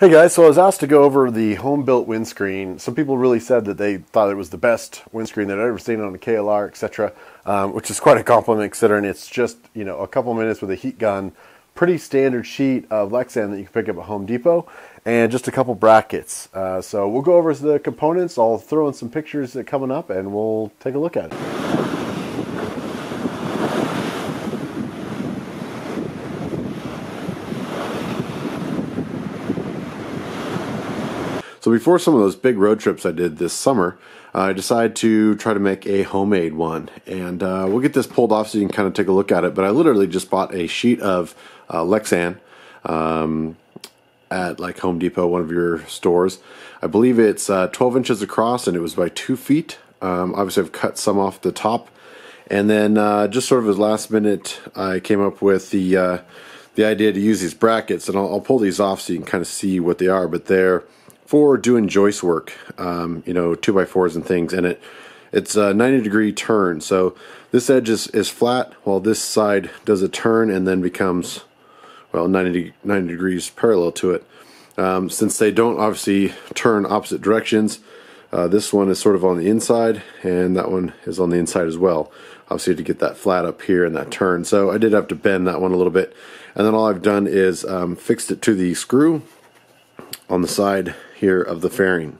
Hey guys, so I was asked to go over the home built windscreen. Some people really said that they thought it was the best windscreen that I'd ever seen on a KLR, etc., um, which is quite a compliment considering it's just you know a couple minutes with a heat gun, pretty standard sheet of Lexan that you can pick up at Home Depot, and just a couple brackets. Uh, so we'll go over the components. I'll throw in some pictures that coming up, and we'll take a look at it. So before some of those big road trips I did this summer, I decided to try to make a homemade one. And uh, we'll get this pulled off so you can kind of take a look at it. But I literally just bought a sheet of uh, Lexan um, at like Home Depot, one of your stores. I believe it's uh, 12 inches across and it was by two feet. Um, obviously, I've cut some off the top. And then uh, just sort of as last minute, I came up with the uh, the idea to use these brackets. And I'll, I'll pull these off so you can kind of see what they are. But they're for doing joist work, um, you know, two by fours and things, and it it's a 90 degree turn. So this edge is, is flat, while this side does a turn and then becomes well 90 90 degrees parallel to it. Um, since they don't obviously turn opposite directions, uh, this one is sort of on the inside, and that one is on the inside as well. Obviously, to get that flat up here and that turn. So I did have to bend that one a little bit, and then all I've done is um, fixed it to the screw on the side here of the fairing.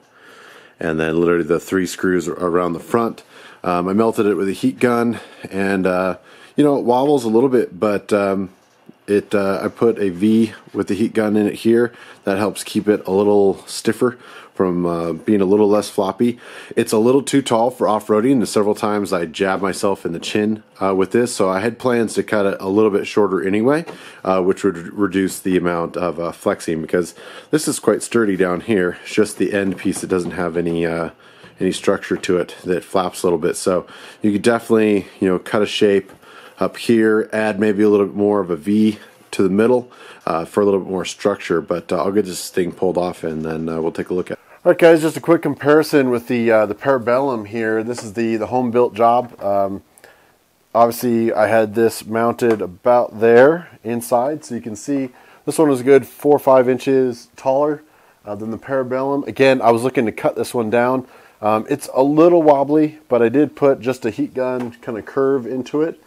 And then literally the three screws around the front. Um, I melted it with a heat gun and, uh, you know, it wobbles a little bit, but um, it uh, I put a V with the heat gun in it here. That helps keep it a little stiffer from uh, being a little less floppy. It's a little too tall for off-roading, and several times I jab myself in the chin uh, with this, so I had plans to cut it a little bit shorter anyway, uh, which would reduce the amount of uh, flexing because this is quite sturdy down here. It's just the end piece that doesn't have any uh, any structure to it that flaps a little bit. So you could definitely you know cut a shape up here, add maybe a little bit more of a V to the middle uh, for a little bit more structure. But uh, I'll get this thing pulled off and then uh, we'll take a look at it. All right, guys, just a quick comparison with the uh, the Parabellum here. This is the, the home built job. Um, obviously, I had this mounted about there inside, so you can see this one was a good four or five inches taller uh, than the Parabellum. Again, I was looking to cut this one down. Um, it's a little wobbly, but I did put just a heat gun kind of curve into it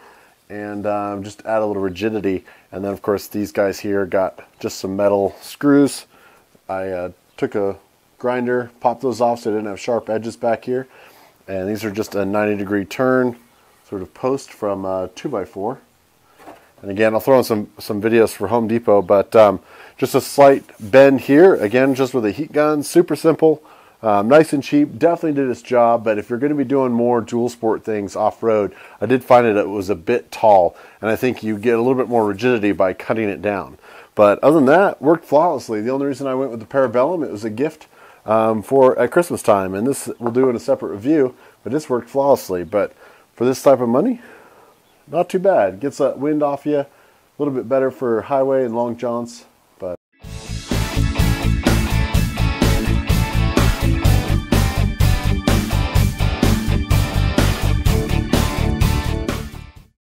and um, just add a little rigidity. And then of course these guys here got just some metal screws. I uh, took a grinder, popped those off so I didn't have sharp edges back here. And these are just a 90 degree turn sort of post from uh, 2x4. And again, I'll throw in some, some videos for Home Depot, but um, just a slight bend here. Again, just with a heat gun, super simple. Um, nice and cheap, definitely did its job, but if you're going to be doing more dual sport things off road, I did find it it was a bit tall, and I think you get a little bit more rigidity by cutting it down. But other than that, worked flawlessly. The only reason I went with the Parabellum, it was a gift um, for at Christmas time, and this we'll do in a separate review, but this worked flawlessly. But for this type of money, not too bad. Gets that wind off you, a little bit better for highway and long jaunts.